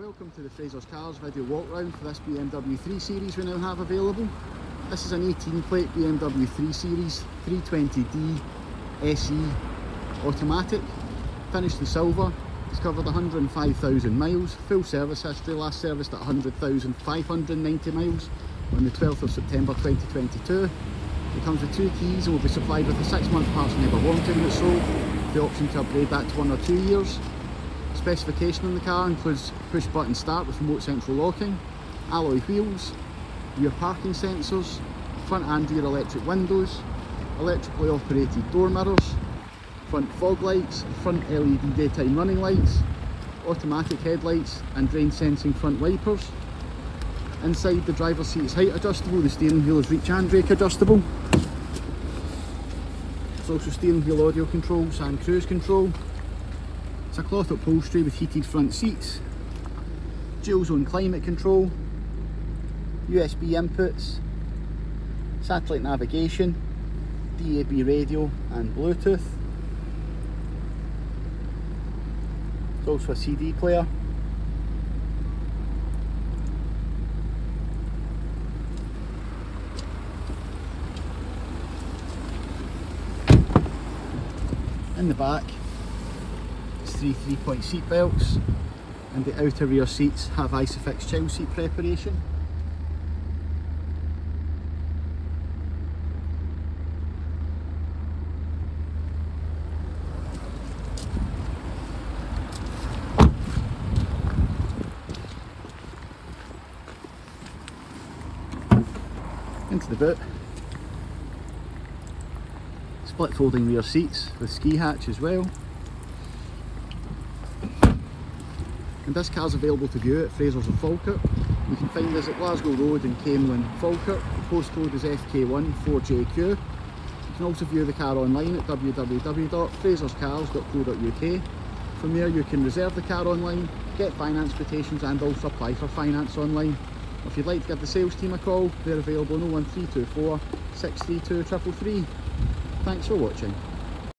welcome to the Fraser's Cars video walk round for this BMW 3 Series we now have available. This is an 18 plate BMW 3 Series 320d SE automatic, finished in silver, it's covered 105,000 miles, full service history, last serviced at 100,590 miles on the 12th of September 2022. It comes with two keys and will be supplied with a 6 month parts and labour warranty when it's sold, the option to upgrade that to one or two years. Specification on the car includes push button start with remote central locking, alloy wheels, rear parking sensors, front and rear electric windows, electrically operated door mirrors, front fog lights, front LED daytime running lights, automatic headlights and rain sensing front wipers. Inside the driver's seat is height adjustable, the steering wheel is reach and rake adjustable. There's also steering wheel audio controls and cruise control. It's a cloth upholstery with heated front seats, dual zone climate control, USB inputs, satellite navigation, DAB radio and Bluetooth. It's also a CD player. In the back three three-point seat belts and the outer rear seats have Isofix child seat preparation. Into the boot. Split folding rear seats with ski hatch as well. And this car is available to view at Fraser's and Falkirk. You can find us at Glasgow Road in Camelon, Falkirk. The postcode is FK1 4JQ. You can also view the car online at www.fraserscars.co.uk. From there you can reserve the car online, get finance quotations and also apply for finance online. If you'd like to give the sales team a call, they're available on 01324 632 333. Thanks for watching.